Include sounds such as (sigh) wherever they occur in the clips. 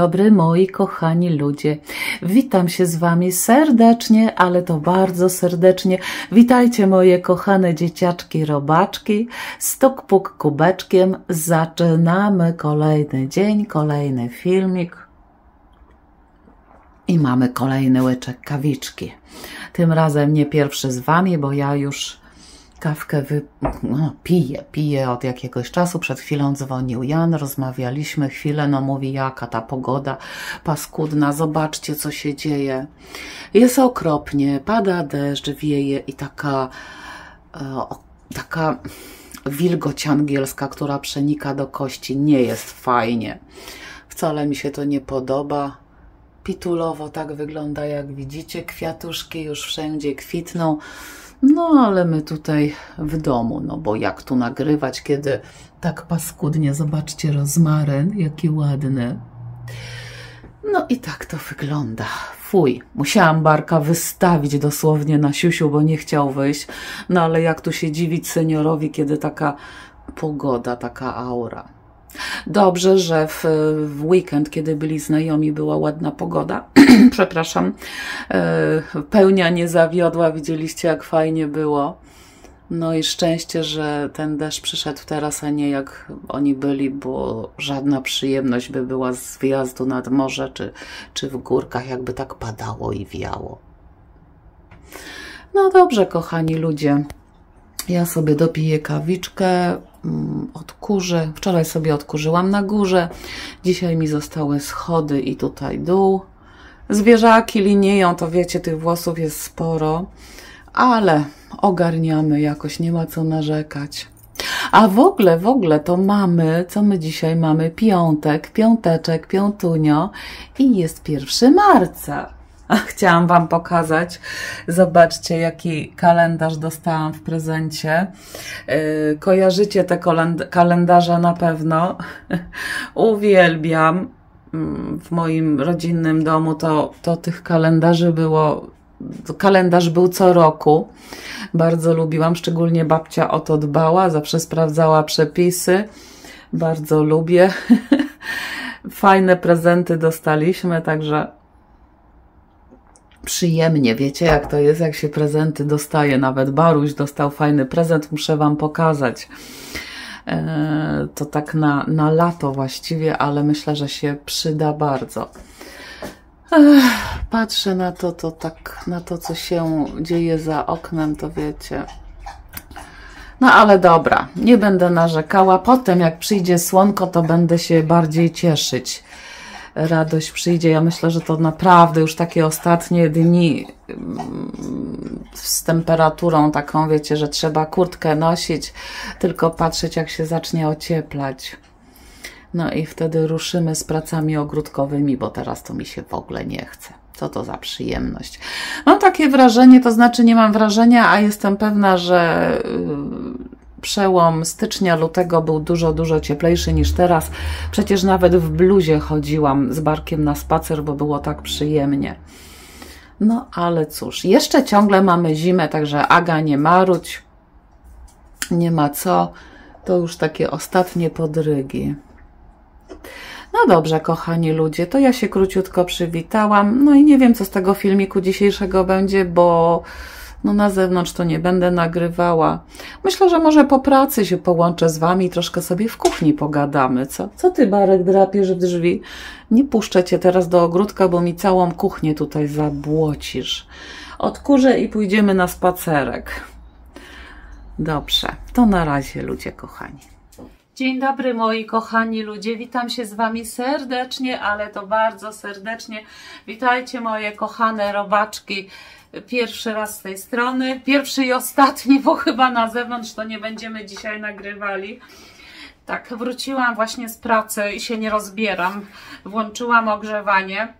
dobry moi kochani ludzie. Witam się z wami serdecznie, ale to bardzo serdecznie. Witajcie moje kochane dzieciaczki robaczki. Stok puk kubeczkiem. Zaczynamy kolejny dzień, kolejny filmik. I mamy kolejny łyczek kawiczki. Tym razem nie pierwszy z wami, bo ja już Kawkę wy... no, piję, piję od jakiegoś czasu. Przed chwilą dzwonił Jan, rozmawialiśmy chwilę, no mówi jaka ta pogoda paskudna, zobaczcie co się dzieje. Jest okropnie, pada deszcz, wieje i taka, e, taka wilgoć angielska, która przenika do kości, nie jest fajnie. Wcale mi się to nie podoba. Pitulowo tak wygląda, jak widzicie. Kwiatuszki już wszędzie kwitną. No, ale my tutaj w domu, no bo jak tu nagrywać, kiedy tak paskudnie, zobaczcie rozmaryn, jaki ładny. No i tak to wygląda. Fuj, musiałam Barka wystawić dosłownie na siusiu, bo nie chciał wyjść. No ale jak tu się dziwić seniorowi, kiedy taka pogoda, taka aura. Dobrze, że w, w weekend, kiedy byli znajomi, była ładna pogoda. (clears throat) Przepraszam, e, pełnia nie zawiodła. Widzieliście, jak fajnie było. No i szczęście, że ten deszcz przyszedł teraz, a nie jak oni byli, bo żadna przyjemność by była z wyjazdu nad morze czy, czy w górkach, jakby tak padało i wiało. No dobrze, kochani ludzie. Ja sobie dopiję kawiczkę, Mm, odkurzę. Wczoraj sobie odkurzyłam na górze. Dzisiaj mi zostały schody i tutaj dół. Zwierzaki linieją, to wiecie, tych włosów jest sporo, ale ogarniamy jakoś, nie ma co narzekać. A w ogóle, w ogóle to mamy, co my dzisiaj mamy? Piątek, piąteczek, piątunio i jest pierwszy marca. Chciałam Wam pokazać. Zobaczcie, jaki kalendarz dostałam w prezencie. Y, kojarzycie te kalendarze na pewno. (laughs) Uwielbiam. Mm, w moim rodzinnym domu to, to tych kalendarzy było. Kalendarz był co roku. Bardzo lubiłam, szczególnie babcia o to dbała, zawsze sprawdzała przepisy. Bardzo lubię. (laughs) Fajne prezenty dostaliśmy, także przyjemnie. Wiecie, jak to jest, jak się prezenty dostaje. Nawet Baruś dostał fajny prezent, muszę Wam pokazać. E, to tak na, na lato właściwie, ale myślę, że się przyda bardzo. Patrzę na to, to tak, na to, co się dzieje za oknem, to wiecie. No ale dobra, nie będę narzekała. Potem, jak przyjdzie słonko, to będę się bardziej cieszyć radość przyjdzie. Ja myślę, że to naprawdę już takie ostatnie dni mm, z temperaturą taką, wiecie, że trzeba kurtkę nosić, tylko patrzeć, jak się zacznie ocieplać. No i wtedy ruszymy z pracami ogródkowymi, bo teraz to mi się w ogóle nie chce. Co to za przyjemność. Mam takie wrażenie, to znaczy nie mam wrażenia, a jestem pewna, że przełom stycznia, lutego był dużo, dużo cieplejszy niż teraz. Przecież nawet w bluzie chodziłam z barkiem na spacer, bo było tak przyjemnie. No ale cóż, jeszcze ciągle mamy zimę, także Aga nie marudź. Nie ma co. To już takie ostatnie podrygi. No dobrze, kochani ludzie, to ja się króciutko przywitałam. No i nie wiem, co z tego filmiku dzisiejszego będzie, bo no na zewnątrz to nie będę nagrywała. Myślę, że może po pracy się połączę z Wami i troszkę sobie w kuchni pogadamy, co? Co Ty, Barek, drapiesz w drzwi? Nie puszczę Cię teraz do ogródka, bo mi całą kuchnię tutaj zabłocisz. Odkurzę i pójdziemy na spacerek. Dobrze, to na razie, ludzie kochani. Dzień dobry moi kochani ludzie, witam się z Wami serdecznie, ale to bardzo serdecznie. Witajcie moje kochane robaczki pierwszy raz z tej strony, pierwszy i ostatni, bo chyba na zewnątrz to nie będziemy dzisiaj nagrywali. Tak, wróciłam właśnie z pracy i się nie rozbieram. Włączyłam ogrzewanie.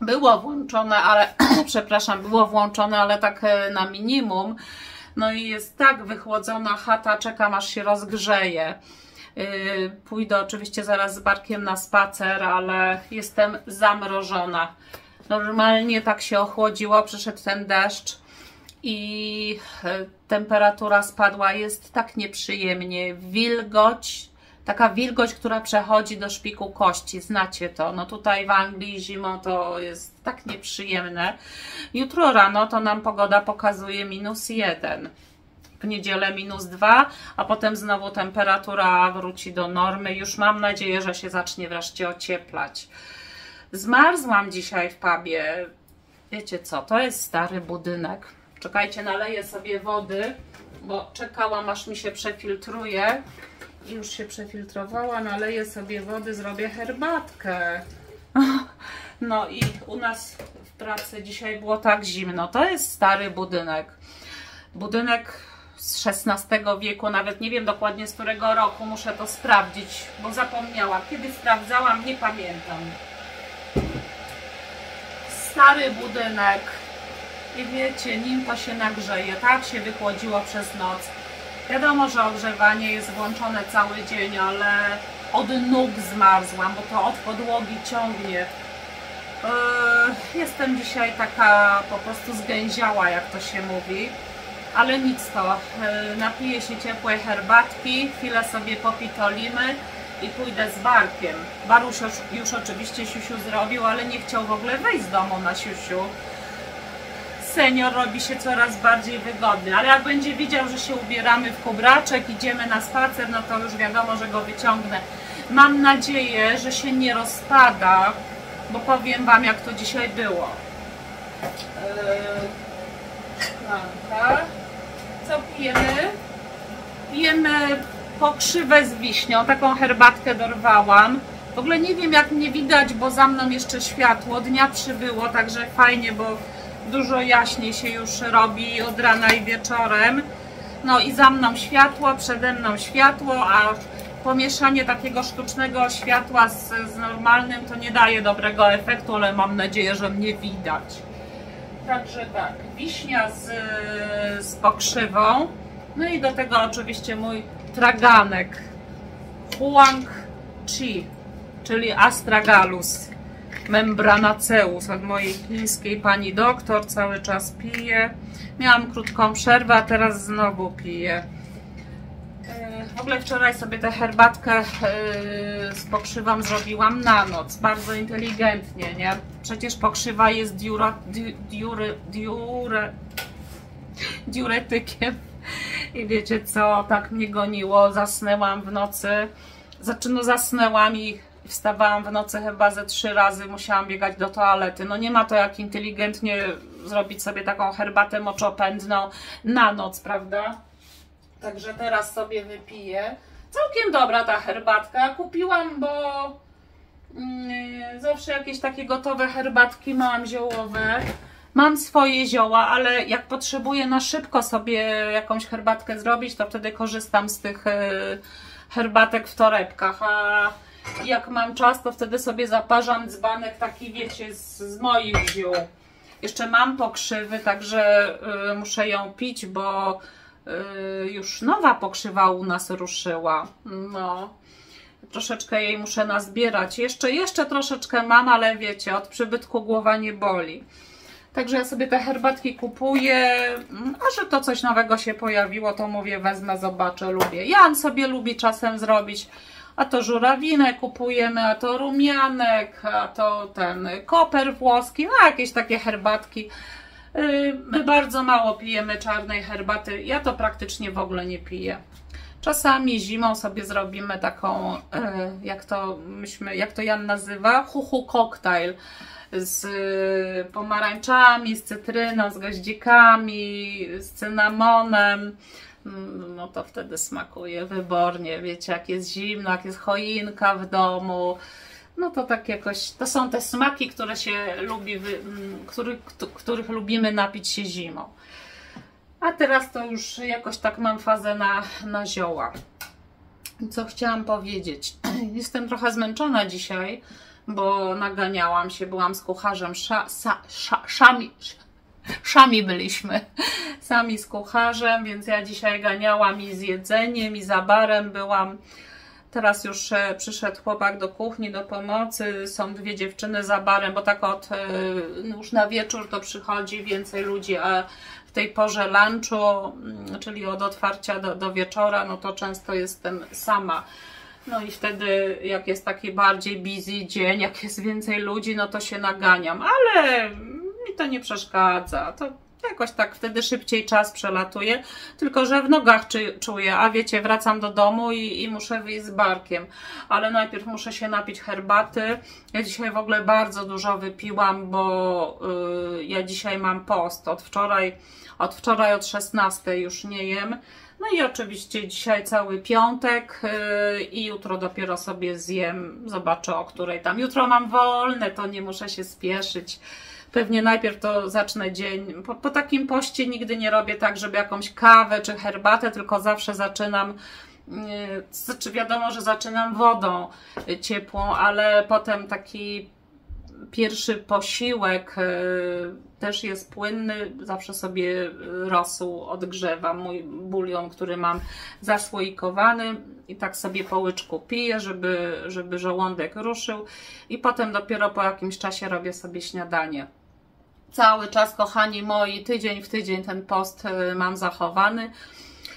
Było włączone, ale (clears throat) przepraszam, było włączone, ale tak e, na minimum. No i jest tak wychłodzona chata, czekam aż się rozgrzeje. E, pójdę oczywiście zaraz z Barkiem na spacer, ale jestem zamrożona. Normalnie tak się ochłodziło, przyszedł ten deszcz i e, temperatura spadła. Jest tak nieprzyjemnie. Wilgoć, taka wilgoć, która przechodzi do szpiku kości, znacie to. No tutaj w Anglii zimą to jest tak nieprzyjemne. Jutro rano to nam pogoda pokazuje minus jeden w niedzielę minus 2, a potem znowu temperatura wróci do normy. Już mam nadzieję, że się zacznie wreszcie ocieplać. Zmarzłam dzisiaj w pubie. Wiecie co, to jest stary budynek. Czekajcie, naleję sobie wody, bo czekałam aż mi się przefiltruje. Już się przefiltrowała, naleję sobie wody, zrobię herbatkę. (laughs) No i u nas w pracy dzisiaj było tak zimno. To jest stary budynek. Budynek z XVI wieku, nawet nie wiem dokładnie z którego roku, muszę to sprawdzić, bo zapomniałam. Kiedy sprawdzałam, nie pamiętam. Stary budynek i wiecie, nim to się nagrzeje, tak się wychłodziło przez noc. Wiadomo, że ogrzewanie jest włączone cały dzień, ale od nóg zmarzłam, bo to od podłogi ciągnie. Yy, jestem dzisiaj taka po prostu zgęziała, jak to się mówi ale nic to, e, napiję się ciepłej herbatki, chwilę sobie popitolimy i pójdę z Barkiem. Baruś już, oczywiście siusiu zrobił, ale nie chciał w ogóle wejść z domu na siusiu. Senior robi się coraz bardziej wygodny, ale jak będzie widział, że się ubieramy w kubraczek, idziemy na spacer, no to już wiadomo, że go wyciągnę. Mam nadzieję, że się nie rozpada, bo powiem Wam, jak to dzisiaj było. Yy, co pijemy? Pijemy pokrzywę z wiśnią, taką herbatkę dorwałam. W ogóle nie wiem jak mnie widać, bo za mną jeszcze światło, dnia przybyło, także fajnie, bo dużo jaśniej się już robi od rana i wieczorem. No i za mną światło, przede mną światło, a pomieszanie takiego sztucznego światła z, z normalnym to nie daje dobrego efektu, ale mam nadzieję, że mnie widać. Także tak, wiśnia z, z pokrzywą. No i do tego oczywiście mój traganek. Huang Chi, czyli Astragalus membranaceus od mojej chińskiej pani doktor. Cały czas piję. Miałam krótką przerwę, a teraz znowu piję. W ogóle wczoraj sobie tę herbatkę yy, z pokrzywą zrobiłam na noc. Bardzo inteligentnie, nie? Przecież pokrzywa jest diura, di, diury, diure, diuretykiem. I wiecie co, tak mnie goniło. Zasnęłam w nocy. Znaczy, no zasnęłam i wstawałam w nocy chyba ze trzy razy. Musiałam biegać do toalety. No nie ma to jak inteligentnie zrobić sobie taką herbatę moczopędną na noc, prawda? Także teraz sobie wypiję. Całkiem dobra ta herbatka. Kupiłam, bo yy, zawsze jakieś takie gotowe herbatki mam ziołowe. Mam swoje zioła, ale jak potrzebuję na szybko sobie jakąś herbatkę zrobić, to wtedy korzystam z tych yy, herbatek w torebkach. A jak mam czas, to wtedy sobie zaparzam dzbanek taki, wiecie, z, z moich ziół. Jeszcze mam pokrzywy, także yy, muszę ją pić, bo Y, już nowa pokrzywa u nas ruszyła. No, troszeczkę jej muszę nazbierać. Jeszcze, jeszcze troszeczkę mam, ale wiecie, od przybytku głowa nie boli. Także ja sobie te herbatki kupuję, a że to coś nowego się pojawiło, to mówię, wezmę, zobaczę, lubię. Jan sobie lubi czasem zrobić, a to żurawinę kupujemy, a to rumianek, a to ten koper włoski, no jakieś takie herbatki. Y, my bardzo mało pijemy czarnej herbaty. Ja to praktycznie w ogóle nie piję. Czasami zimą sobie zrobimy taką, y, jak to myśmy, jak to Jan nazywa, huhu koktajl z pomarańczami, z cytryną, z goździkami, z cynamonem. Mm, no to wtedy smakuje wybornie. Wiecie, jak jest zimno, jak jest choinka w domu, no to tak jakoś, to są te smaki, które się lubi, mm, których, których lubimy napić się zimą. A teraz to już jakoś tak mam fazę na, na zioła. Co chciałam powiedzieć? (clears throat) Jestem trochę zmęczona dzisiaj, bo naganiałam się, byłam z kucharzem, sza, sa, sza, szami, szami byliśmy, (laughs) sami z kucharzem, więc ja dzisiaj ganiałam i z jedzeniem, i za barem byłam. Teraz już e, przyszedł chłopak do kuchni, do pomocy, są dwie dziewczyny za barem, bo tak od e, już na wieczór to przychodzi więcej ludzi, a w tej porze lunchu, mm, czyli od otwarcia do, do wieczora, no to często jestem sama. No i wtedy, jak jest taki bardziej busy dzień, jak jest więcej ludzi, no to się naganiam, ale mi to nie przeszkadza. To jakoś tak wtedy szybciej czas przelatuje, tylko że w nogach czuję, a wiecie, wracam do domu i, i muszę wyjść z barkiem, ale najpierw muszę się napić herbaty. Ja dzisiaj w ogóle bardzo dużo wypiłam, bo yy, ja dzisiaj mam post. Od wczoraj, od wczoraj od 16 już nie jem. No i oczywiście dzisiaj cały piątek yy, i jutro dopiero sobie zjem. Zobaczę o której tam. Jutro mam wolne, to nie muszę się spieszyć pewnie najpierw to zacznę dzień. Po, po takim poście nigdy nie robię tak, żeby jakąś kawę czy herbatę, tylko zawsze zaczynam znaczy wiadomo, że zaczynam wodą ciepłą, ale potem taki pierwszy posiłek e, też jest płynny, zawsze sobie rosół odgrzewam, mój bulion, który mam zasłoikowany i tak sobie po łyczku piję, żeby, żeby żołądek ruszył i potem dopiero po jakimś czasie robię sobie śniadanie cały czas, kochani moi, tydzień w tydzień ten post y, mam zachowany.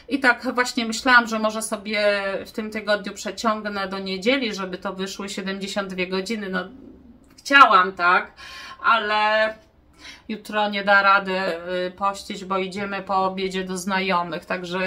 I tak właśnie myślałam, że może sobie w tym tygodniu przeciągnę do niedzieli, żeby to wyszły 72 godziny. No, chciałam tak, ale jutro nie da rady y, pościć, bo idziemy po obiedzie do znajomych, także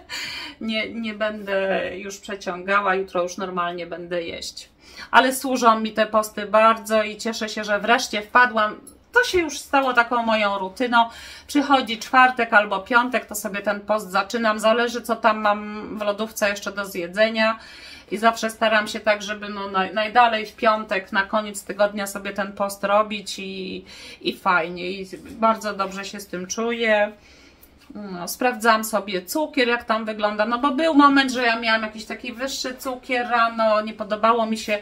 (laughs) nie, nie będę już przeciągała, jutro już normalnie będę jeść. Ale służą mi te posty bardzo i cieszę się, że wreszcie wpadłam to się już stało taką moją rutyną. Przychodzi czwartek albo piątek, to sobie ten post zaczynam. Zależy, co tam mam w lodówce jeszcze do zjedzenia. I zawsze staram się tak, żeby no najdalej w piątek, na koniec tygodnia sobie ten post robić i, i fajnie. I bardzo dobrze się z tym czuję. No, sprawdzałam sobie cukier, jak tam wygląda, no bo był moment, że ja miałam jakiś taki wyższy cukier rano, nie podobało mi się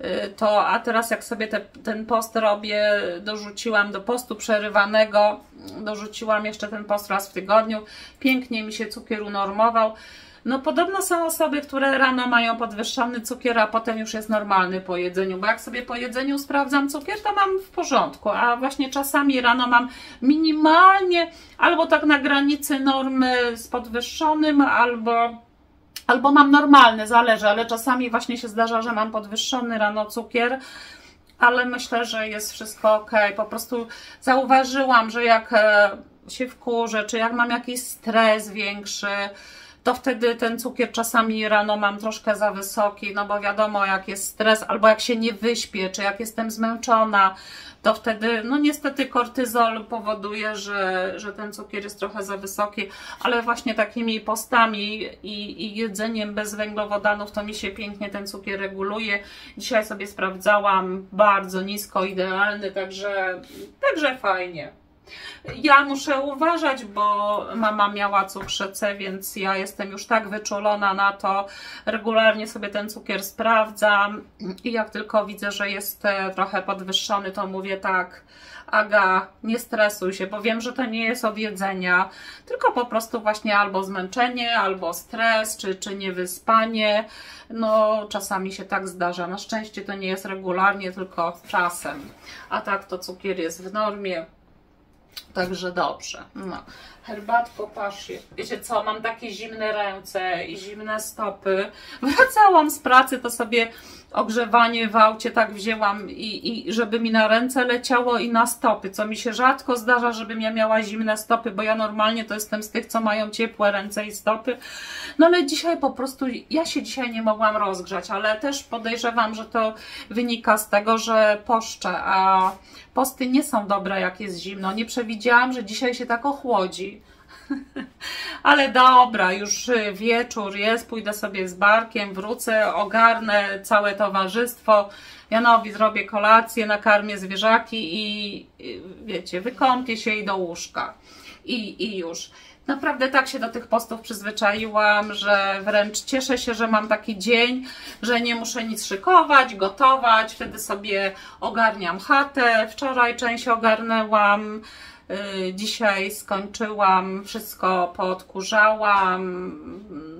Y, to a teraz jak sobie te, ten post robię, dorzuciłam do postu przerywanego, dorzuciłam jeszcze ten post raz w tygodniu, pięknie mi się cukier unormował. No podobno są osoby, które rano mają podwyższony cukier, a potem już jest normalny po jedzeniu, bo jak sobie po jedzeniu sprawdzam cukier, to mam w porządku, a właśnie czasami rano mam minimalnie albo tak na granicy normy z podwyższonym, albo albo mam normalny, zależy, ale czasami właśnie się zdarza, że mam podwyższony rano cukier, ale myślę, że jest wszystko ok. Po prostu zauważyłam, że jak e, się wkurzę, czy jak mam jakiś stres większy, to wtedy ten cukier czasami rano mam troszkę za wysoki, no bo wiadomo, jak jest stres, albo jak się nie wyśpię, czy jak jestem zmęczona, to wtedy, no niestety kortyzol powoduje, że, że ten cukier jest trochę za wysoki, ale właśnie takimi postami i, i jedzeniem bez węglowodanów to mi się pięknie ten cukier reguluje. Dzisiaj sobie sprawdzałam, bardzo nisko, idealny, także, także fajnie. Ja muszę uważać, bo mama miała cukrzycę, więc ja jestem już tak wyczulona na to. Regularnie sobie ten cukier sprawdzam i jak tylko widzę, że jest e, trochę podwyższony, to mówię tak, Aga, nie stresuj się, bo wiem, że to nie jest od jedzenia, tylko po prostu właśnie albo zmęczenie, albo stres, czy, czy niewyspanie. No, czasami się tak zdarza. Na szczęście to nie jest regularnie, tylko czasem. A tak to cukier jest w normie. Także dobrze. No. Herbatko pasie. Wiecie co, mam takie zimne ręce i zimne stopy. Wracałam z pracy, to sobie ogrzewanie w aucie tak wzięłam i, i żeby mi na ręce leciało i na stopy, co mi się rzadko zdarza, żebym ja miała zimne stopy, bo ja normalnie to jestem z tych, co mają ciepłe ręce i stopy. No ale dzisiaj po prostu, ja się dzisiaj nie mogłam rozgrzać, ale też podejrzewam, że to wynika z tego, że poszczę, a posty nie są dobre, jak jest zimno. Nie przewidziałam, że dzisiaj się tak ochłodzi. (laughs) Ale dobra, już wieczór jest, pójdę sobie z barkiem, wrócę, ogarnę całe towarzystwo. Janowi zrobię kolację, nakarmię zwierzaki i wiecie, wykąpię się i do łóżka. I, i już. Naprawdę tak się do tych postów przyzwyczaiłam, że wręcz cieszę się, że mam taki dzień, że nie muszę nic szykować, gotować. Wtedy sobie ogarniam chatę. Wczoraj część ogarnęłam Y, dzisiaj skończyłam, wszystko poodkurzałam,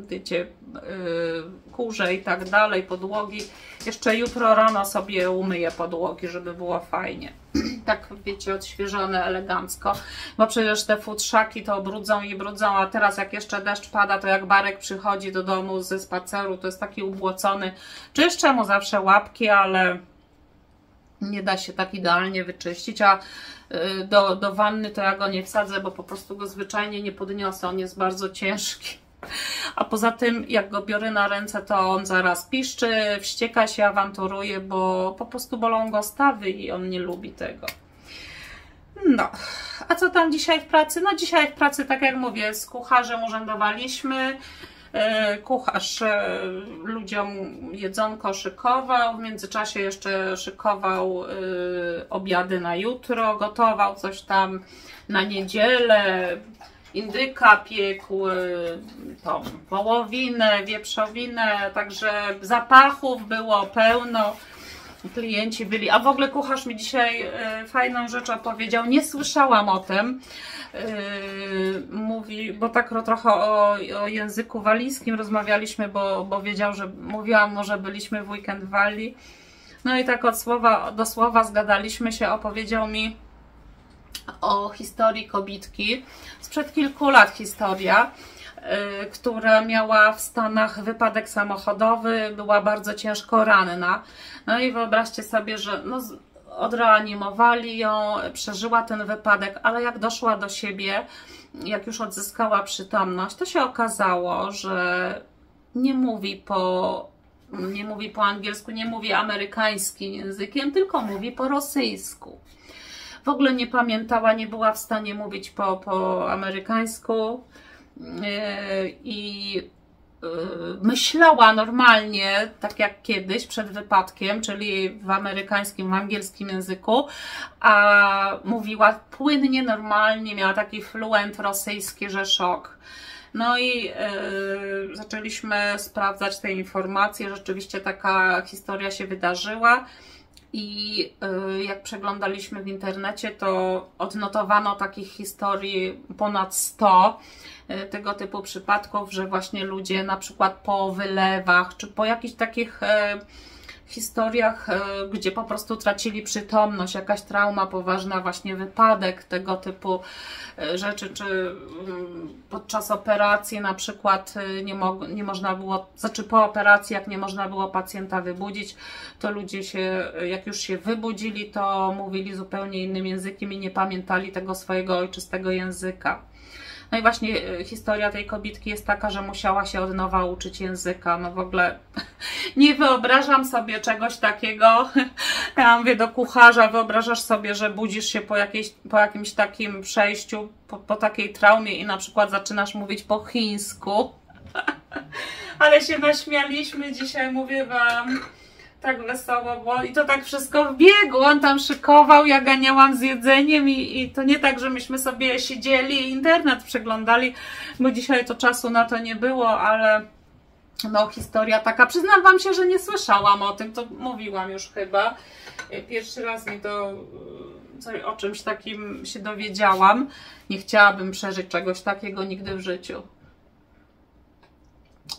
wiecie, y, kurze i tak dalej, podłogi. Jeszcze jutro rano sobie umyję podłogi, żeby było fajnie. (clears throat) tak, wiecie, odświeżone elegancko, bo przecież te futrzaki to brudzą i brudzą, a teraz jak jeszcze deszcz pada, to jak Barek przychodzi do domu ze spaceru, to jest taki ubłocony. Czyszczę mu zawsze łapki, ale nie da się tak idealnie wyczyścić, a y, do, do wanny to ja go nie wsadzę, bo po prostu go zwyczajnie nie podniosę, on jest bardzo ciężki. A poza tym, jak go biorę na ręce, to on zaraz piszczy, wścieka się, awanturuje, bo po prostu bolą go stawy i on nie lubi tego. No, a co tam dzisiaj w pracy? No dzisiaj w pracy, tak jak mówię, z kucharzem urzędowaliśmy. E, kucharz e, ludziom jedzonko szykował, w międzyczasie jeszcze szykował e, obiady na jutro, gotował coś tam na niedzielę, indyka piekł, tą wołowinę, wieprzowinę, także zapachów było pełno klienci byli. A w ogóle kucharz mi dzisiaj fajną rzecz opowiedział. Nie słyszałam o tym. Yy, mówi, bo tak trochę o, o języku walijskim rozmawialiśmy, bo, bo wiedział, że mówiłam mu, że byliśmy w weekend w Walii. No i tak od słowa do słowa zgadaliśmy się, opowiedział mi o historii kobitki. Sprzed kilku lat historia, która miała w Stanach wypadek samochodowy, była bardzo ciężko ranna. No i wyobraźcie sobie, że no, odreanimowali ją, przeżyła ten wypadek, ale jak doszła do siebie, jak już odzyskała przytomność, to się okazało, że nie mówi po, nie mówi po angielsku, nie mówi amerykańskim językiem, tylko mówi po rosyjsku. W ogóle nie pamiętała, nie była w stanie mówić po, po amerykańsku i Y, myślała normalnie, tak jak kiedyś przed wypadkiem, czyli w amerykańskim, w angielskim języku, a mówiła płynnie, normalnie, miała taki fluent rosyjski, że szok. No i yy, zaczęliśmy sprawdzać te informacje. Rzeczywiście taka historia się wydarzyła. I yy, jak przeglądaliśmy w internecie, to odnotowano takich historii ponad 100 E, tego typu przypadków, że właśnie ludzie na przykład po wylewach, czy po jakichś takich e, historiach, e, gdzie po prostu tracili przytomność, jakaś trauma poważna, właśnie wypadek, tego typu rzeczy, czy mm, podczas operacji na przykład nie, mo nie można było, znaczy po operacji, jak nie można było pacjenta wybudzić, to ludzie się, jak już się wybudzili, to mówili zupełnie innym językiem i nie pamiętali tego swojego ojczystego języka. No i właśnie e, historia tej kobitki jest taka, że musiała się od nowa uczyć języka. No w ogóle (laughs) nie wyobrażam sobie czegoś takiego. (laughs) Ja mówię do kucharza, wyobrażasz sobie, że budzisz się po, jakiejś, po jakimś takim przejściu, po, po takiej traumie i na przykład zaczynasz mówić po chińsku. (laughs) Ale się naśmialiśmy dzisiaj, mówię wam tak wesoło było i to tak wszystko w biegu. On tam szykował, ja ganiałam z jedzeniem i, i to nie tak, że myśmy sobie siedzieli i internet przeglądali, bo dzisiaj to czasu na to nie było, ale no historia taka. Przyznam Wam się, że nie słyszałam o tym, to mówiłam już chyba. Pierwszy raz mi to coś, o czymś takim się dowiedziałam. Nie chciałabym przeżyć czegoś takiego nigdy w życiu.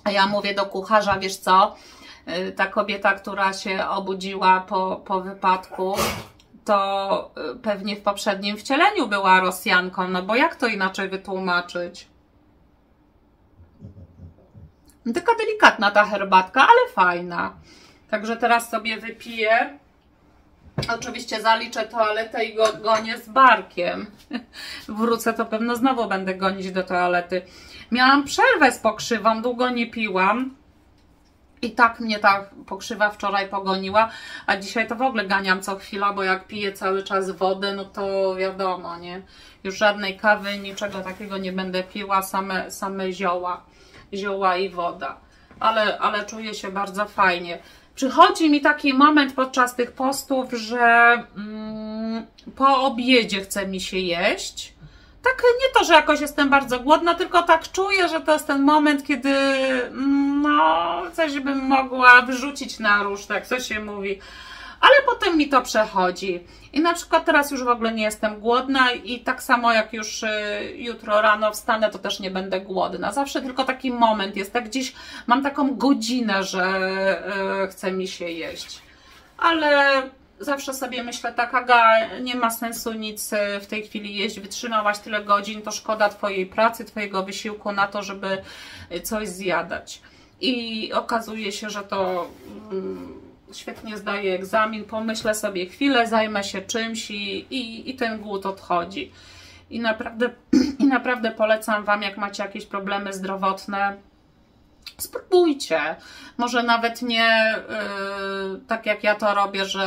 A ja mówię do kucharza, wiesz co, Y, ta kobieta, która się obudziła po, po wypadku, to y, pewnie w poprzednim wcieleniu była Rosjanką, no bo jak to inaczej wytłumaczyć? Taka delikatna ta herbatka, ale fajna. Także teraz sobie wypiję. Oczywiście zaliczę toaletę i go gonię z barkiem. (laughs) Wrócę, to pewno znowu będę gonić do toalety. Miałam przerwę z pokrzywą, długo nie piłam. I tak mnie ta pokrzywa wczoraj pogoniła, a dzisiaj to w ogóle ganiam co chwila, bo jak piję cały czas wodę, no to wiadomo, nie? Już żadnej kawy, niczego takiego nie będę piła, same, same zioła, zioła i woda. Ale, ale czuję się bardzo fajnie. Przychodzi mi taki moment podczas tych postów, że mm, po obiedzie chce mi się jeść, tak nie to, że jakoś jestem bardzo głodna, tylko tak czuję, że to jest ten moment, kiedy no, coś bym mogła wyrzucić na róż, tak co się mówi. ale potem mi to przechodzi. I na przykład teraz już w ogóle nie jestem głodna i tak samo jak już y, jutro rano wstanę, to też nie będę głodna. Zawsze tylko taki moment jest, tak gdzieś mam taką godzinę, że y, chce mi się jeść. Ale zawsze sobie myślę tak, Aga, nie ma sensu nic y, w tej chwili jeść, wytrzymałaś tyle godzin, to szkoda Twojej pracy, Twojego wysiłku na to, żeby coś zjadać. I okazuje się, że to mm, świetnie zdaję egzamin, pomyślę sobie chwilę, zajmę się czymś i, i, i ten głód odchodzi. I naprawdę, (clears throat) I naprawdę polecam Wam, jak macie jakieś problemy zdrowotne, spróbujcie. Może nawet nie yy, tak jak ja to robię, że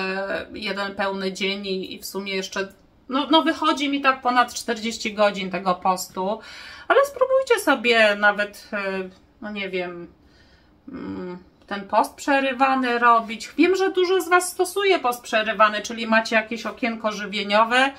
jeden pełny dzień i, i w sumie jeszcze, no, no wychodzi mi tak ponad 40 godzin tego postu, ale spróbujcie sobie nawet, yy, no nie wiem, yy, ten post przerywany robić. Wiem, że dużo z Was stosuje post przerywany, czyli macie jakieś okienko żywieniowe.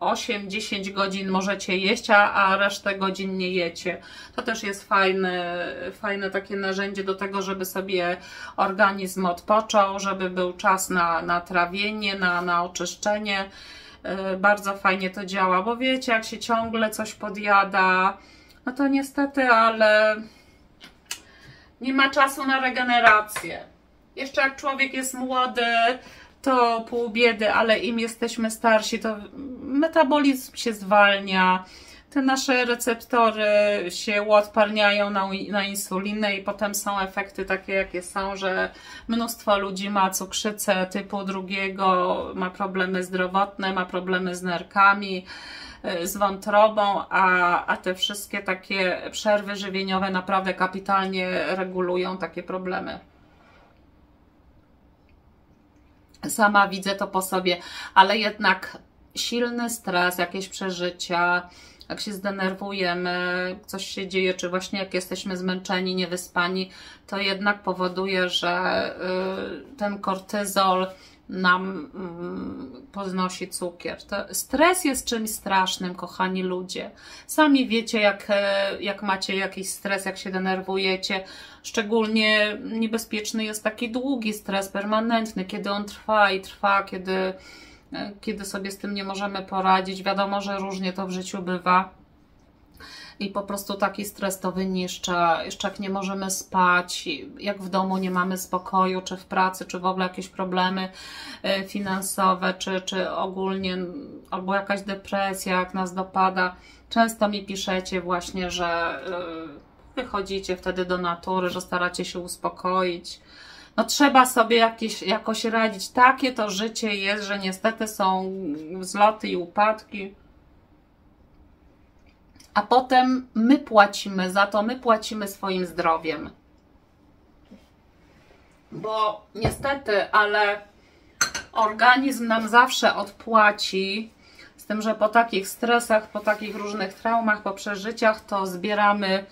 8-10 yy, godzin możecie jeść, a, a resztę godzin nie jecie. To też jest fajne, fajne takie narzędzie do tego, żeby sobie organizm odpoczął, żeby był czas na, na trawienie, na, na oczyszczenie. Yy, bardzo fajnie to działa, bo wiecie, jak się ciągle coś podjada, no to niestety, ale nie ma czasu na regenerację. Jeszcze jak człowiek jest młody, to pół biedy, ale im jesteśmy starsi, to metabolizm się zwalnia, te nasze receptory się uodparniają na, na insulinę i potem są efekty takie, jakie są, że mnóstwo ludzi ma cukrzycę typu drugiego, ma problemy zdrowotne, ma problemy z nerkami, Y, z wątrobą, a, a te wszystkie takie przerwy żywieniowe naprawdę kapitalnie regulują takie problemy. Sama widzę to po sobie, ale jednak silny stres, jakieś przeżycia, jak się zdenerwujemy, coś się dzieje, czy właśnie jak jesteśmy zmęczeni, niewyspani, to jednak powoduje, że y, ten kortyzol nam mm, podnosi cukier. Stres jest czymś strasznym, kochani ludzie. Sami wiecie, jak, e, jak macie jakiś stres, jak się denerwujecie. Szczególnie niebezpieczny jest taki długi stres, permanentny, kiedy on trwa i trwa, kiedy, e, kiedy sobie z tym nie możemy poradzić. Wiadomo, że różnie to w życiu bywa i po prostu taki stres to wyniszcza. Jeszcze jak nie możemy spać, jak w domu nie mamy spokoju, czy w pracy, czy w ogóle jakieś problemy e, finansowe, czy, czy ogólnie, albo jakaś depresja, jak nas dopada. Często mi piszecie właśnie, że e, wychodzicie wtedy do natury, że staracie się uspokoić. No trzeba sobie jakieś, jakoś radzić. Takie to życie jest, że niestety są wzloty i upadki a potem my płacimy za to, my płacimy swoim zdrowiem. Bo niestety, ale organizm nam zawsze odpłaci. Z tym, że po takich stresach, po takich różnych traumach, po przeżyciach, to zbieramy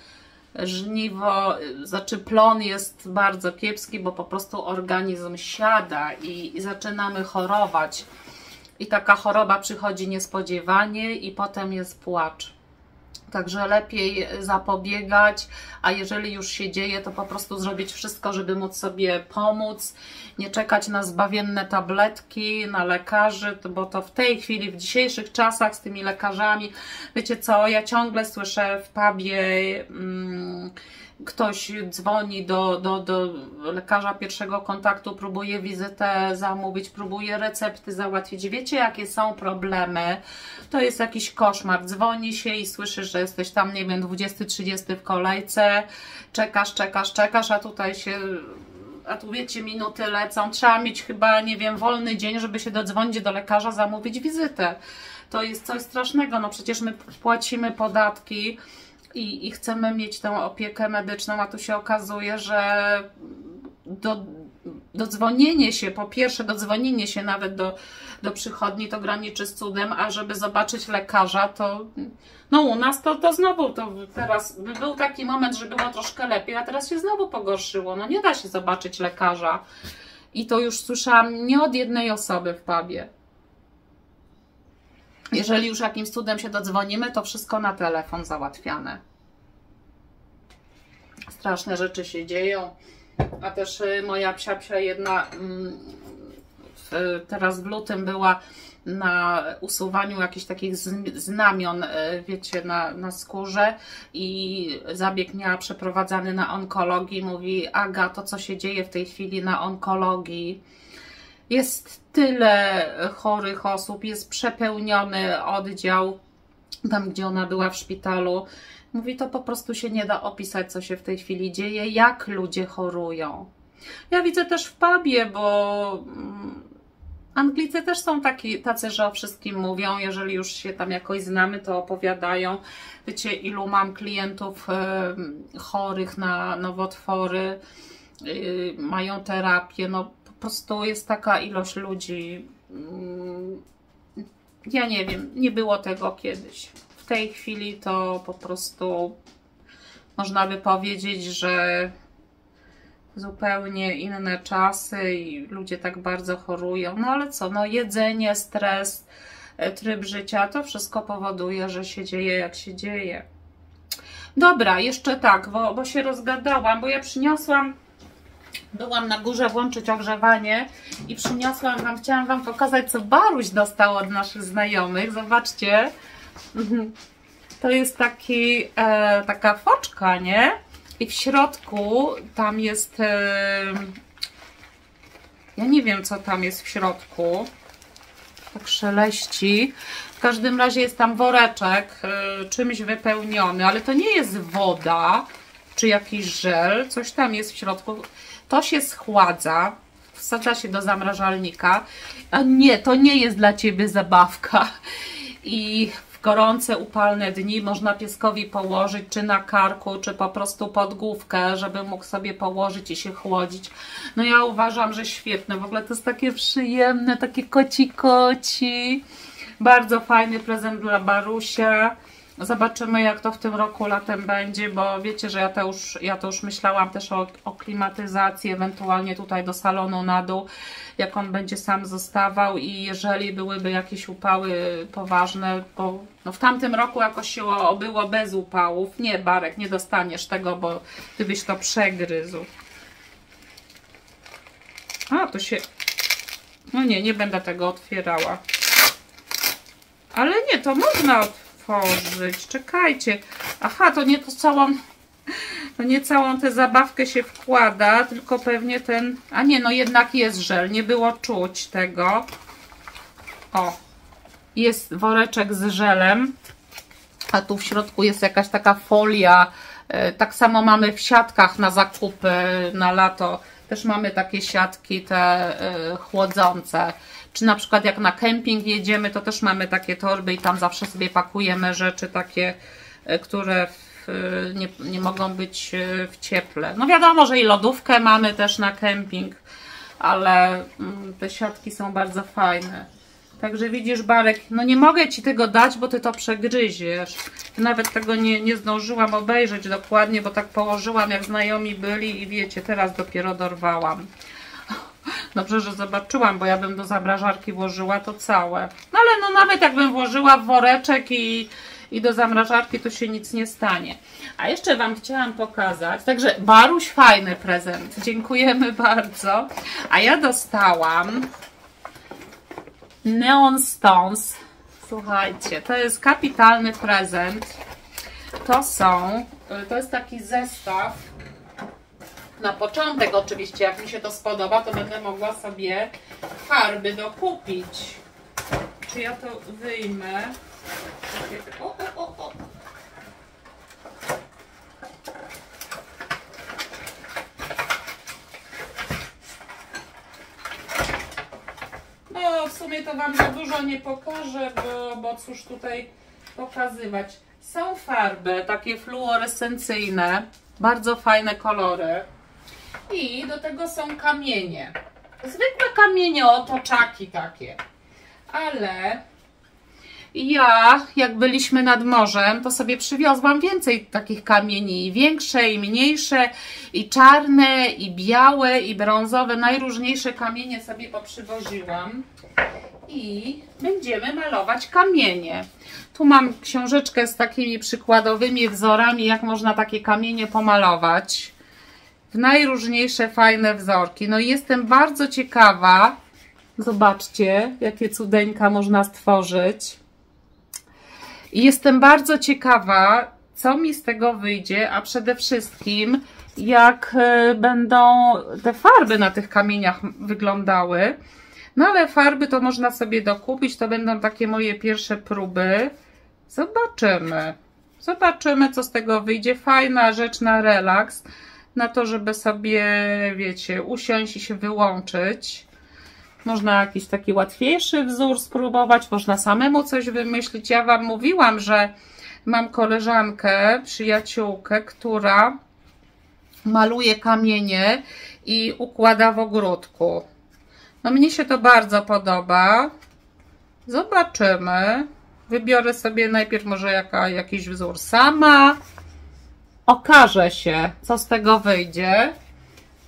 żniwo, znaczy plon jest bardzo kiepski, bo po prostu organizm siada i, i zaczynamy chorować. I taka choroba przychodzi niespodziewanie, i potem jest płacz. Także lepiej zapobiegać, a jeżeli już się dzieje, to po prostu zrobić wszystko, żeby móc sobie pomóc, nie czekać na zbawienne tabletki, na lekarzy, bo to w tej chwili, w dzisiejszych czasach z tymi lekarzami, wiecie co, ja ciągle słyszę w pubie. Hmm, ktoś dzwoni do, do, do lekarza pierwszego kontaktu, próbuje wizytę zamówić, próbuje recepty załatwić. Wiecie, jakie są problemy? To jest jakiś koszmar. Dzwoni się i słyszysz, że jesteś tam, nie wiem, 20-30 w kolejce, czekasz, czekasz, czekasz, a tutaj się a tu wiecie, minuty lecą. Trzeba mieć chyba, nie wiem, wolny dzień, żeby się dodzwonić do lekarza, zamówić wizytę. To jest coś strasznego. No przecież my płacimy podatki i, i chcemy mieć tę opiekę medyczną, a tu się okazuje, że do, dodzwonienie się, po pierwsze dodzwonienie się nawet do, do przychodni to graniczy z cudem, a żeby zobaczyć lekarza, to no u nas to, to znowu to teraz był taki moment, że było troszkę lepiej, a teraz się znowu pogorszyło. No nie da się zobaczyć lekarza. I to już słyszałam nie od jednej osoby w pubie. Jeżeli już jakimś cudem się dodzwonimy, to wszystko na telefon załatwiane. Straszne rzeczy się dzieją. a też y, moja psia psia jedna mm, teraz w lutym była na usuwaniu jakichś takich znamion, y, wiecie, na, na skórze i zabieg miała przeprowadzany na onkologii. Mówi, Aga, to co się dzieje w tej chwili na onkologii, jest tyle chorych osób, jest przepełniony oddział, tam gdzie ona była w szpitalu. Mówi, to po prostu się nie da opisać, co się w tej chwili dzieje, jak ludzie chorują. Ja widzę też w pubie, bo mm, Anglicy też są taki, tacy, że o wszystkim mówią. Jeżeli już się tam jakoś znamy, to opowiadają. Wiecie, ilu mam klientów chorych na nowotwory, y, mają terapię. No prostu jest taka ilość ludzi. Y, ja nie wiem, nie było tego kiedyś tej chwili to po prostu można by powiedzieć, że zupełnie inne czasy i ludzie tak bardzo chorują. No ale co, no jedzenie, stres, e, tryb życia, to wszystko powoduje, że się dzieje jak się dzieje. Dobra, jeszcze tak, bo, bo się rozgadałam, bo ja przyniosłam, byłam na górze włączyć ogrzewanie i przyniosłam Wam, chciałam Wam pokazać, co Baruś dostał od naszych znajomych. Zobaczcie, Mhm. To jest taki, e, taka foczka, nie? I w środku tam jest... E, ja nie wiem, co tam jest w środku. Tak szeleści. W każdym razie jest tam woreczek e, czymś wypełniony, ale to nie jest woda czy jakiś żel. Coś tam jest w środku. To się schładza. Wsadza się do zamrażalnika. A nie, to nie jest dla Ciebie zabawka. I gorące, upalne dni można pieskowi położyć, czy na karku, czy po prostu pod główkę, żeby mógł sobie położyć i się chłodzić. No ja uważam, że świetne. W ogóle to jest takie przyjemne, takie koci-koci. Bardzo fajny prezent dla Barusia. Zobaczymy, jak to w tym roku latem będzie, bo wiecie, że ja to już, ja to już myślałam też o, o klimatyzacji, ewentualnie tutaj do salonu na dół, jak on będzie sam zostawał i jeżeli byłyby jakieś upały poważne, bo no w tamtym roku jakoś się obyło bez upałów. Nie, Barek, nie dostaniesz tego, bo ty byś to przegryzł. A, to się... No nie, nie będę tego otwierała. Ale nie, to można otworzyć otworzyć. Czekajcie. Aha, to nie to całą... To nie całą tę zabawkę się wkłada, tylko pewnie ten... A nie, no jednak jest żel. Nie było czuć tego. O. Jest woreczek z żelem. A tu w środku jest jakaś taka folia. E, tak samo mamy w siatkach na zakupy na lato. Też mamy takie siatki te e, chłodzące. Czy na przykład jak na kemping jedziemy, to też mamy takie torby i tam zawsze sobie pakujemy rzeczy takie, e, które w, e, nie, nie mogą być e, w cieple. No wiadomo, że i lodówkę mamy też na kemping, ale mm, te siatki są bardzo fajne. Także widzisz, Barek, no nie mogę Ci tego dać, bo Ty to przegryziesz. Nawet tego nie, nie zdążyłam obejrzeć dokładnie, bo tak położyłam, jak znajomi byli i wiecie, teraz dopiero dorwałam. Dobrze, że zobaczyłam, bo ja bym do zamrażarki włożyła to całe. No ale no nawet jakbym włożyła w woreczek i, i do zamrażarki, to się nic nie stanie. A jeszcze Wam chciałam pokazać, także Baruś fajny prezent, dziękujemy bardzo. A ja dostałam Neon Stones. Słuchajcie, to jest kapitalny prezent. To są, to jest taki zestaw na początek oczywiście, jak mi się to spodoba, to będę mogła sobie farby dokupić. Czy ja to wyjmę? O, o, o, o. No, w sumie to Wam za dużo nie pokażę, bo, bo cóż tutaj pokazywać. Są farby takie fluorescencyjne, bardzo fajne kolory. I do tego są kamienie. Zwykłe kamienie, otoczaki takie. Ale ja, jak byliśmy nad morzem, to sobie przywiozłam więcej takich kamieni. I większe, i mniejsze, i czarne, i białe, i brązowe. Najróżniejsze kamienie sobie poprzywoziłam. I będziemy malować kamienie. Tu mam książeczkę z takimi przykładowymi wzorami, jak można takie kamienie pomalować. W najróżniejsze fajne wzorki. No jestem bardzo ciekawa. Zobaczcie, jakie cudeńka można stworzyć. I jestem bardzo ciekawa, co mi z tego wyjdzie, a przede wszystkim jak e, będą te farby na tych kamieniach wyglądały. No ale farby to można sobie dokupić, to będą takie moje pierwsze próby. Zobaczymy. Zobaczymy, co z tego wyjdzie. Fajna rzecz na relaks, na to, żeby sobie, wiecie, usiąść i się wyłączyć. Można jakiś taki łatwiejszy wzór spróbować, można samemu coś wymyślić. Ja Wam mówiłam, że mam koleżankę, przyjaciółkę, która maluje kamienie i układa w ogródku. No mnie się to bardzo podoba. Zobaczymy. Wybiorę sobie najpierw może jaka, jakiś wzór sama. Okaże się, co z tego wyjdzie.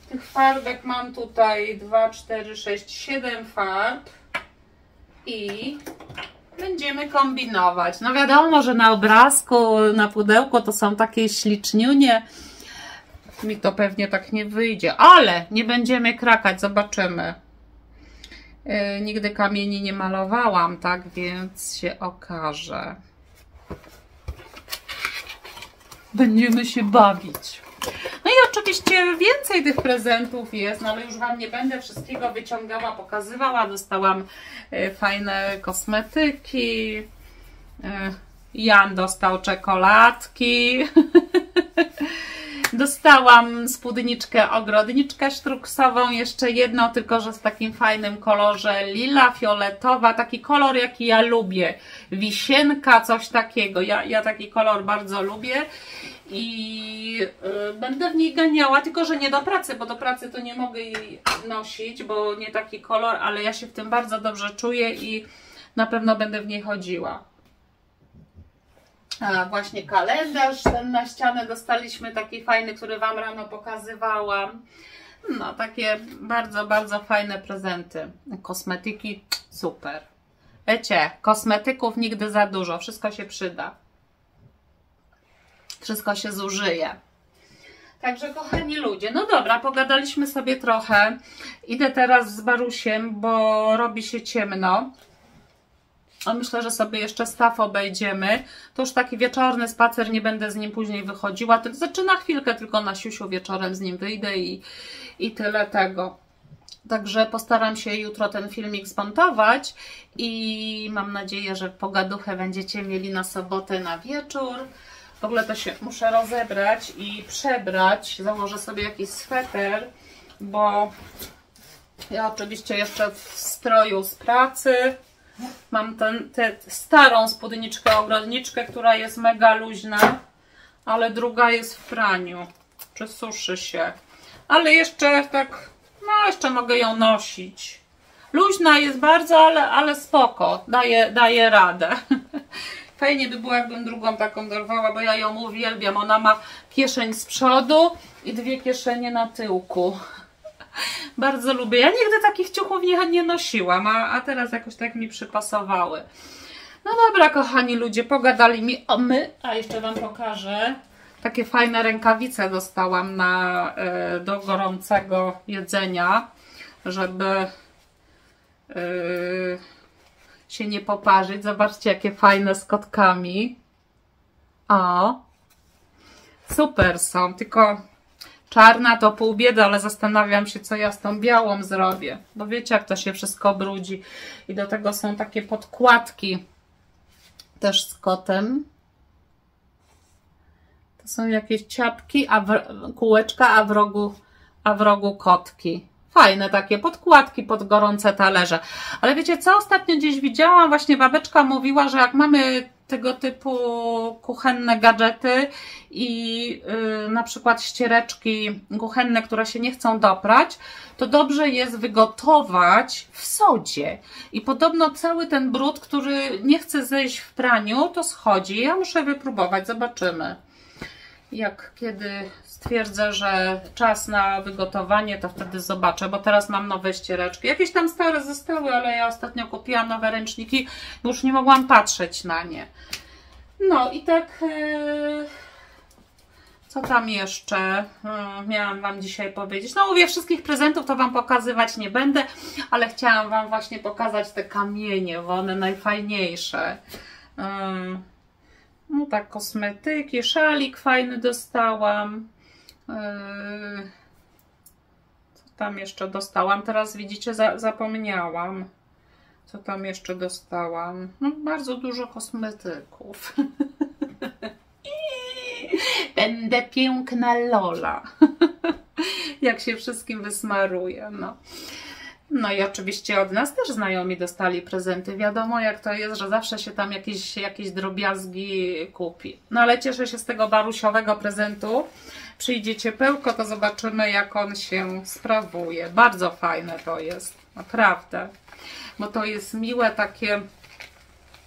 Tych farbek mam tutaj 2, 4, 6, 7 farb. I będziemy kombinować. No wiadomo, że na obrazku, na pudełku to są takie śliczniunie. Mi to pewnie tak nie wyjdzie, ale nie będziemy krakać, zobaczymy. Yy, nigdy kamieni nie malowałam, tak więc się okaże. Będziemy się bawić. No i oczywiście więcej tych prezentów jest, no ale już Wam nie będę wszystkiego wyciągała, pokazywała. Dostałam yy, fajne kosmetyki. Yy, Jan dostał czekoladki. (laughs) Dostałam spódniczkę ogrodniczkę sztruksową, jeszcze jedną, tylko że w takim fajnym kolorze lila, fioletowa, taki kolor jaki ja lubię, wisienka, coś takiego, ja, ja taki kolor bardzo lubię i y, będę w niej ganiała, tylko że nie do pracy, bo do pracy to nie mogę jej nosić, bo nie taki kolor, ale ja się w tym bardzo dobrze czuję i na pewno będę w niej chodziła. Właśnie kalendarz ten na ścianę dostaliśmy, taki fajny, który Wam rano pokazywałam. No, takie bardzo, bardzo fajne prezenty. Kosmetyki, super. Wiecie, kosmetyków nigdy za dużo, wszystko się przyda. Wszystko się zużyje. Także kochani ludzie, no dobra, pogadaliśmy sobie trochę. Idę teraz z Barusiem, bo robi się ciemno. Myślę, że sobie jeszcze staw obejdziemy. To już taki wieczorny spacer, nie będę z nim później wychodziła. To znaczy na chwilkę tylko na siusiu wieczorem z nim wyjdę i, i tyle tego. Także postaram się jutro ten filmik zmontować i mam nadzieję, że pogaduchę będziecie mieli na sobotę na wieczór. W ogóle to się muszę rozebrać i przebrać. Założę sobie jakiś sweter, bo ja oczywiście jeszcze w stroju z pracy. Mam tę starą spódniczkę, ogrodniczkę, która jest mega luźna, ale druga jest w praniu. Czy suszy się. Ale jeszcze tak, no jeszcze mogę ją nosić. Luźna jest bardzo, ale, ale spoko. Daje, daje radę. (laughs) Fajnie by było, jakbym drugą taką dorwała, bo ja ją uwielbiam. Ona ma kieszeń z przodu i dwie kieszenie na tyłku. Bardzo lubię. Ja nigdy takich ciuchów nie, nie nosiłam, a, a teraz jakoś tak mi przypasowały. No dobra, kochani ludzie, pogadali mi o my, a jeszcze Wam pokażę. Takie fajne rękawice dostałam na, y, do gorącego jedzenia, żeby y, się nie poparzyć. Zobaczcie, jakie fajne z kotkami. O, super są, tylko Czarna to pół biedy, ale zastanawiam się, co ja z tą białą zrobię. Bo wiecie, jak to się wszystko brudzi. I do tego są takie podkładki też z kotem. To są jakieś ciapki, a w, kółeczka, a w rogu, a w rogu kotki. Fajne takie podkładki pod gorące talerze. Ale wiecie co? Ostatnio gdzieś widziałam, właśnie babeczka mówiła, że jak mamy tego typu kuchenne gadżety i yy, na przykład ściereczki kuchenne, które się nie chcą doprać, to dobrze jest wygotować w sodzie. I podobno cały ten brud, który nie chce zejść w praniu, to schodzi. Ja muszę wypróbować, zobaczymy. Jak kiedy stwierdzę, że czas na wygotowanie, to wtedy zobaczę, bo teraz mam nowe ściereczki. Jakieś tam stare zostały, ale ja ostatnio kupiłam nowe ręczniki, bo już nie mogłam patrzeć na nie. No i tak yy, Co tam jeszcze hmm, miałam Wam dzisiaj powiedzieć? No mówię, wszystkich prezentów to Wam pokazywać nie będę, ale chciałam Wam właśnie pokazać te kamienie, bo one najfajniejsze. Hmm. No tak, kosmetyki, szalik fajny dostałam. Hmm. Co tam jeszcze dostałam? Teraz widzicie, za, zapomniałam. Co tam jeszcze dostałam? No, bardzo dużo kosmetyków. (laughs) Będę piękna Lola. (laughs) Jak się wszystkim wysmaruje. No. No i oczywiście od nas też znajomi dostali prezenty. Wiadomo jak to jest, że zawsze się tam jakieś, jakieś drobiazgi kupi. No ale cieszę się z tego barusiowego prezentu. Przyjdzie ciepełko, to zobaczymy jak on się sprawuje. Bardzo fajne to jest. Naprawdę. Bo to jest miłe takie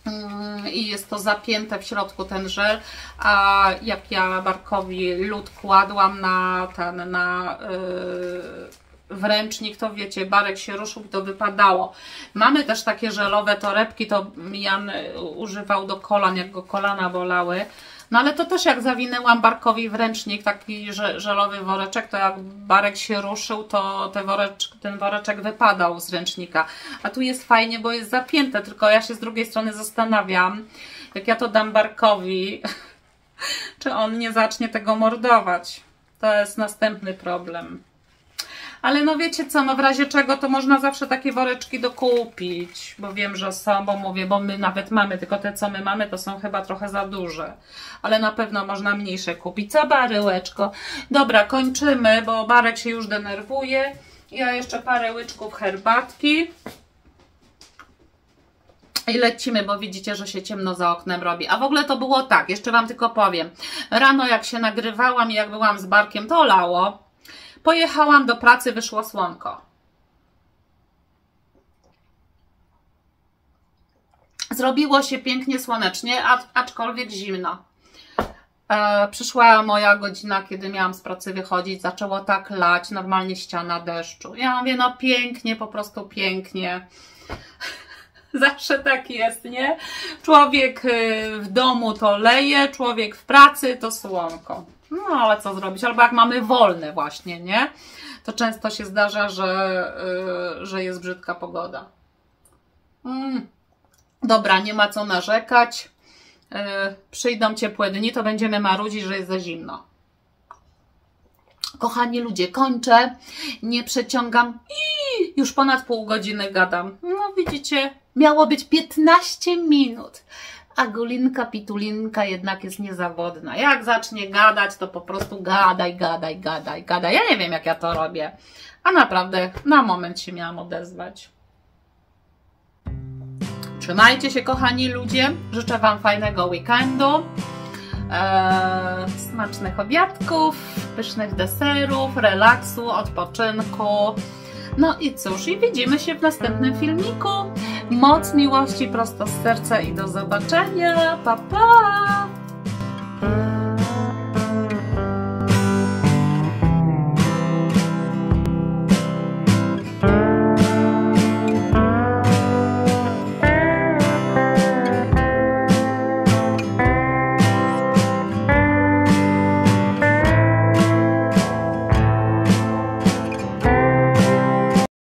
Mm, i jest to zapięte w środku ten żel, a jak ja Barkowi lód kładłam na ten, na yy, wręcznik, to wiecie, Barek się ruszył i to wypadało. Mamy też takie żelowe torebki, to Jan używał do kolan, jak go kolana bolały, no ale to też jak zawinęłam Barkowi w ręcznik, taki żelowy woreczek, to jak Barek się ruszył, to ten woreczek, ten woreczek wypadał z ręcznika. A tu jest fajnie, bo jest zapięte, tylko ja się z drugiej strony zastanawiam, jak ja to dam Barkowi, (laughs) czy on nie zacznie tego mordować. To jest następny problem. Ale no wiecie co, no w razie czego to można zawsze takie woreczki dokupić, bo wiem, że są, bo mówię, bo my nawet mamy, tylko te co my mamy to są chyba trochę za duże. Ale na pewno można mniejsze kupić. Co baryłeczko? Dobra, kończymy, bo Barek się już denerwuje. Ja jeszcze parę łyczków herbatki. I lecimy, bo widzicie, że się ciemno za oknem robi. A w ogóle to było tak, jeszcze Wam tylko powiem. Rano jak się nagrywałam i jak byłam z Barkiem, to lało. Pojechałam do pracy, wyszło słonko. Zrobiło się pięknie słonecznie, aczkolwiek zimno. E, przyszła moja godzina, kiedy miałam z pracy wychodzić, zaczęło tak lać, normalnie ściana deszczu. Ja mówię, no pięknie, po prostu pięknie. (laughs) Zawsze tak jest, nie? Człowiek y, w domu to leje, człowiek w pracy to słonko. No ale co zrobić? Albo jak mamy wolne właśnie, nie? To często się zdarza, że, yy, że jest brzydka pogoda. Mm. Dobra, nie ma co narzekać. Yy, przyjdą ciepłe dni, to będziemy marudzić, że jest za zimno. Kochani ludzie, kończę. Nie przeciągam. I już ponad pół godziny gadam. No widzicie, miało być 15 minut a Gulinka Pitulinka jednak jest niezawodna. Jak zacznie gadać, to po prostu gadaj, gadaj, gadaj, gadaj. Ja nie wiem, jak ja to robię, a naprawdę na moment się miałam odezwać. Trzymajcie się, kochani ludzie. Życzę Wam fajnego weekendu, eee, smacznych obiadków, pysznych deserów, relaksu, odpoczynku. No i cóż, i widzimy się w następnym filmiku. Moc miłości prosto z serca i do zobaczenia. Pa, pa!